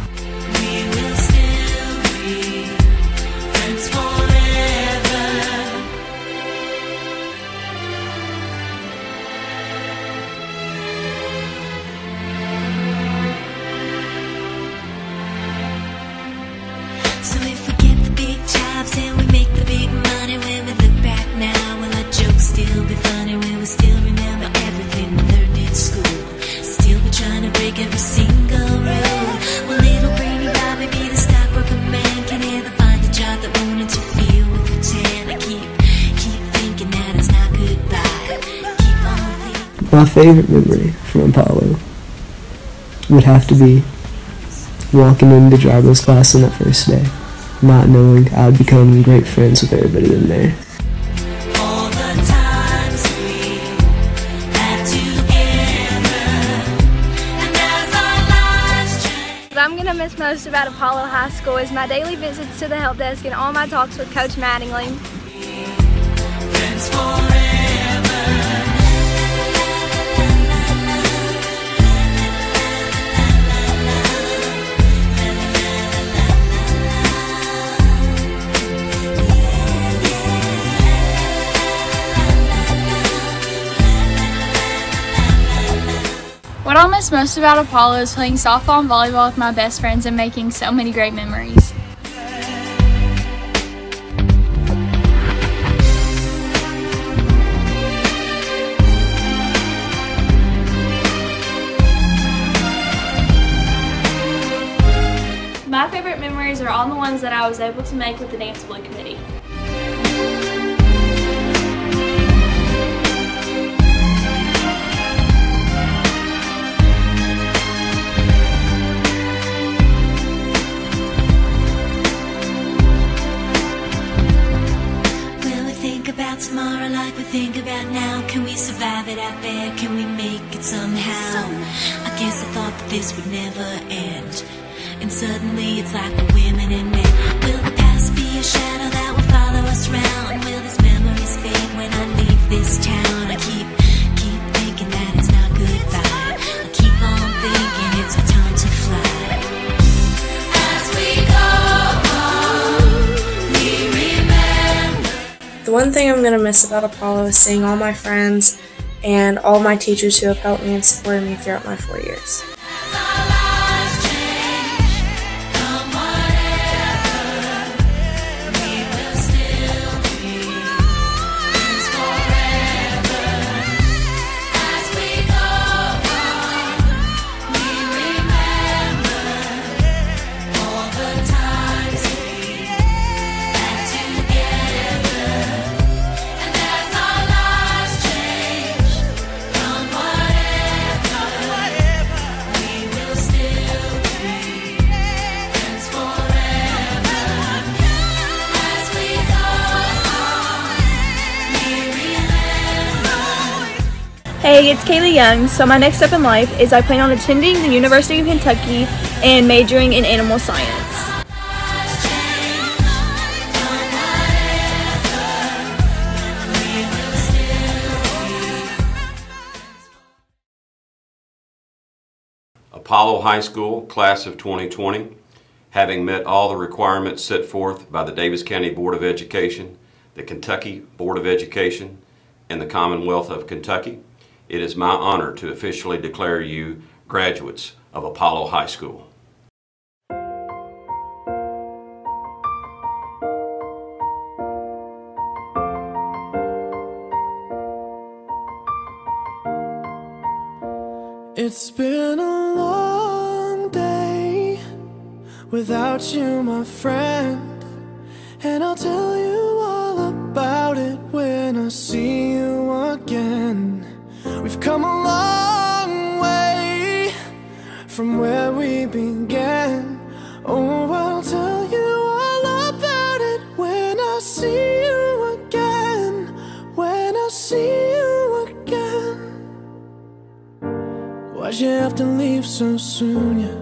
To be walking into driverless class on that first day, not knowing I'd become great friends with everybody in there. All the times we had together, and as our lives change. What I'm gonna miss most about Apollo High School is my daily visits to the help desk and all my talks with Coach Mattingly. Miss most about Apollo is playing softball and volleyball with my best friends and making so many great memories. My favorite memories are all the ones that I was able to make with the Dance Blue Committee. Like we think about now? Can we survive it out there? Can we make it somehow? I guess I thought that this would never end. And suddenly it's like the women and men. Will the past be a shadow that will follow us round? Will these memories fade when I leave this town? I keep, one thing I'm gonna miss about Apollo is seeing all my friends and all my teachers who have helped me and supported me throughout my four years. Hey, it's Kaylee Young. So my next step in life is I plan on attending the University of Kentucky and majoring in animal science. Apollo High School, class of 2020, having met all the requirements set forth by the Daviess County Board of Education, the Kentucky Board of Education, and the Commonwealth of Kentucky, it is my honor to officially declare you graduates of Apollo High School. It's been a long day without you, my friend. And I'll tell you all about it when I see you again. from where we began. Oh, I'll tell you all about it when I see you again. When I see you again. Why'd you have to leave so soon? Yeah?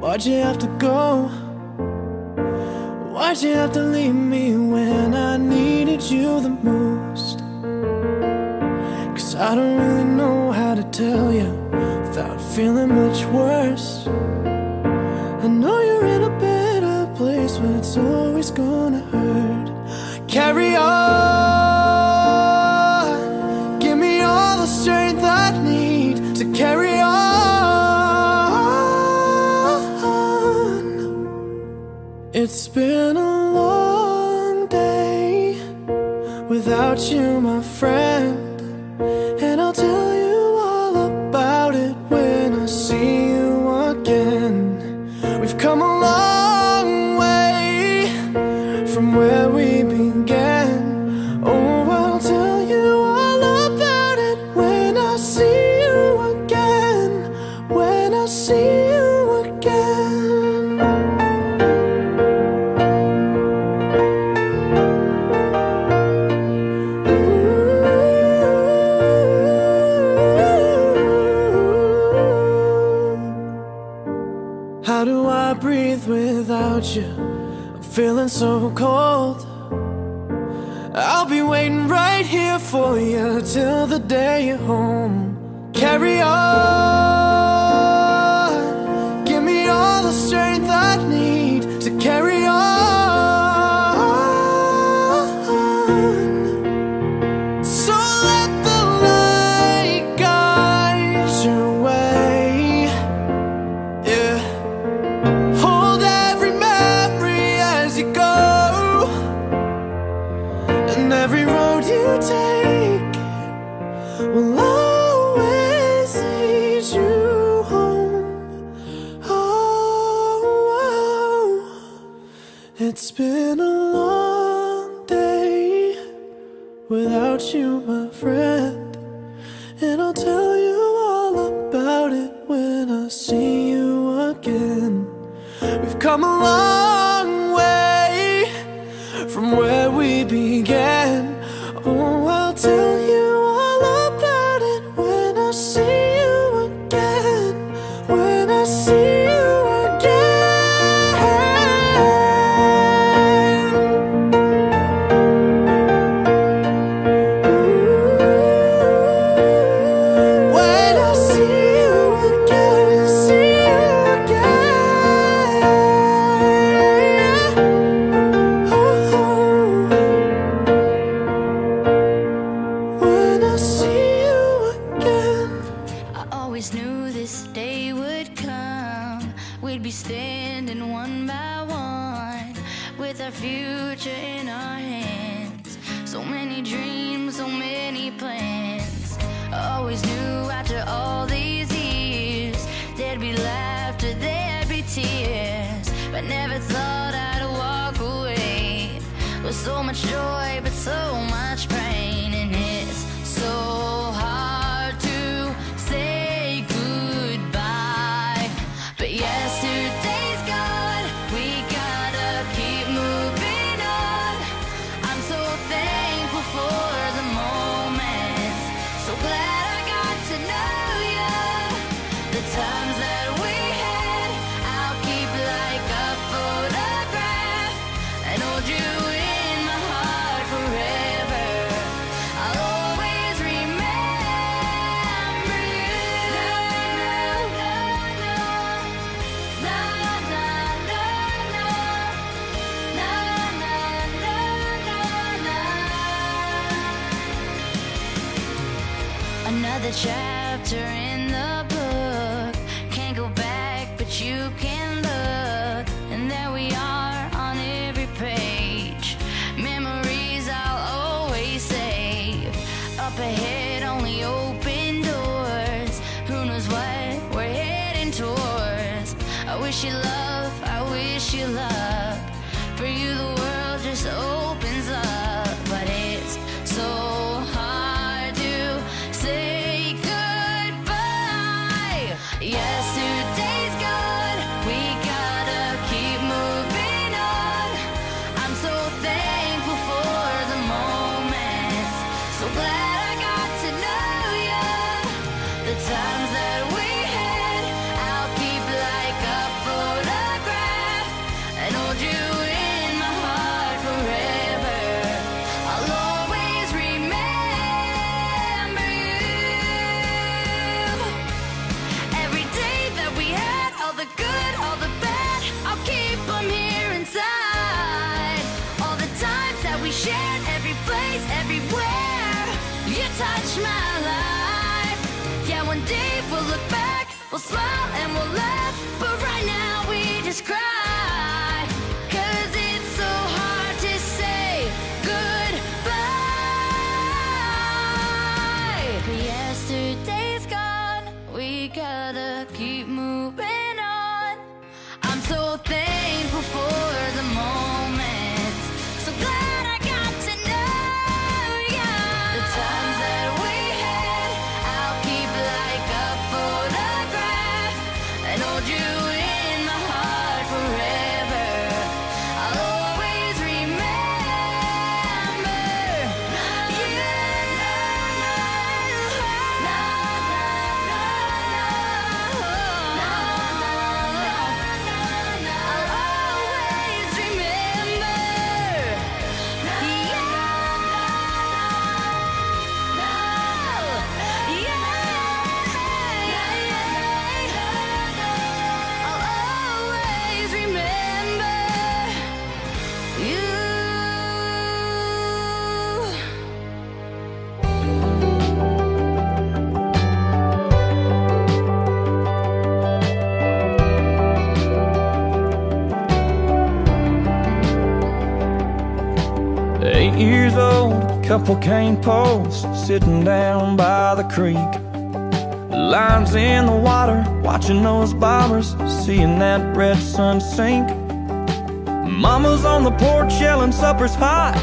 Why'd you have to go? Why'd you have to leave me when I needed you the most? Cause I don't really know how to tell you feeling much worse. I know you're in a better place But it's always gonna hurt. Carry on. Give me all the strength I need To carry on. It's been a long day Without you, my friend. so cold. I'll be waiting right here for you Till the day you're home. Carry on. she loves cane posts sitting down by the creek. Lines in the water, watching those bobbers, seeing that red sun sink. Mama's on the porch yelling supper's hot.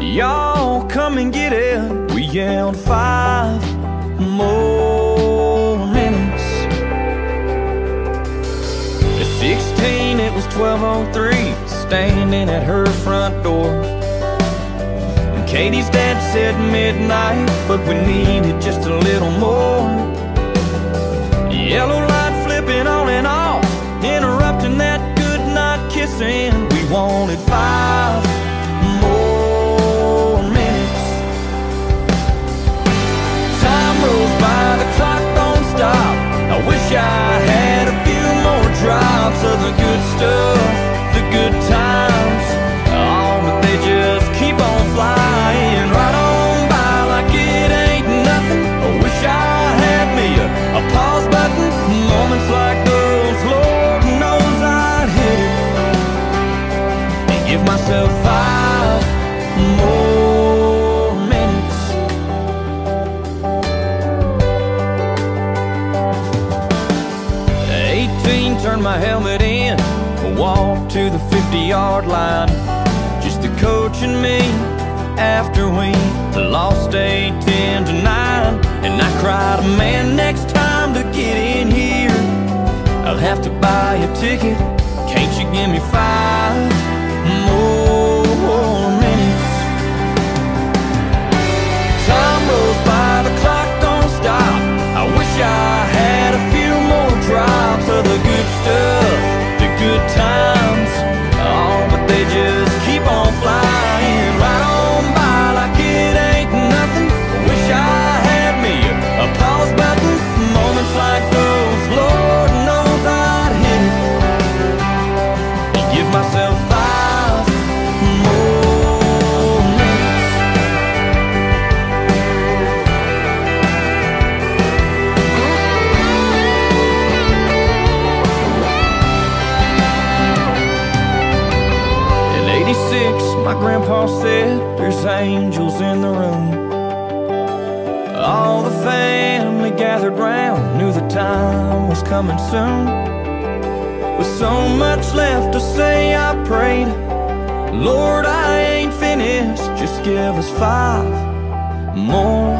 Y'all come and get it. We yelled five more minutes. At 16, it was 1203, standing at her front door. Katie's dad said midnight, but we needed just a little more. Yellow light flipping on and off, interrupting that good night kissing. We wanted five more minutes. Time rolls by, the clock don't stop. I wish I had a few more drops of the good stuff, to the 50 yard line. Just the coach and me after we lost 8 10 to 9. And I cried, man, next time to get in here, I'll have to buy a ticket. Can't you give me five just give us five more